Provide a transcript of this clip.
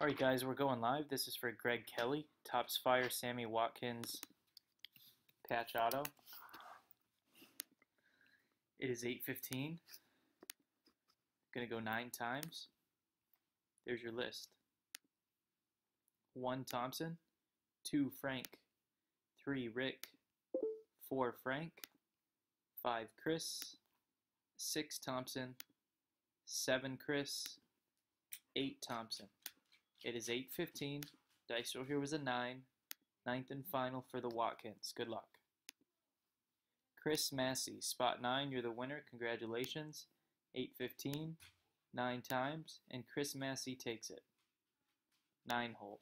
Alright guys, we're going live. This is for Greg Kelly, Topps Fire, Sammy Watkins, Patch Auto. It is 8.15. Gonna go nine times. There's your list. One Thompson, two Frank, three Rick, four Frank, five Chris, six Thompson, seven Chris, eight Thompson. It is 8.15. Dice roll here was a 9. Ninth and final for the Watkins. Good luck. Chris Massey, spot 9. You're the winner. Congratulations. 8.15. 9 times. And Chris Massey takes it. 9 hole.